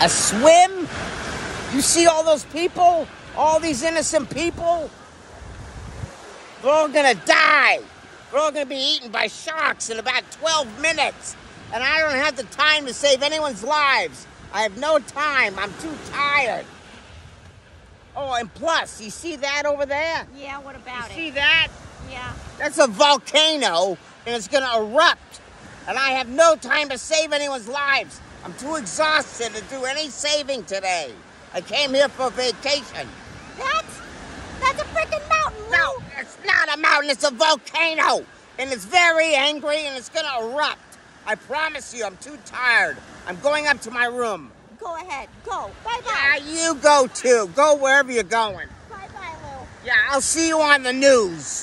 A swim? You see all those people? All these innocent people? They're all gonna die. They're all gonna be eaten by sharks in about 12 minutes. And I don't have the time to save anyone's lives. I have no time. I'm too tired. Oh, and plus, you see that over there? Yeah, what about it? You it? see that? Yeah. That's a volcano, and it's gonna erupt. And I have no time to save anyone's lives. I'm too exhausted to do any saving today. I came here for vacation. That's that's a freaking mountain, Lou. No, it's not a mountain, it's a volcano. And it's very angry and it's gonna erupt. I promise you, I'm too tired. I'm going up to my room. Go ahead. Go. Bye bye. Yeah, you go too. Go wherever you're going. Bye bye, Lou. Yeah, I'll see you on the news.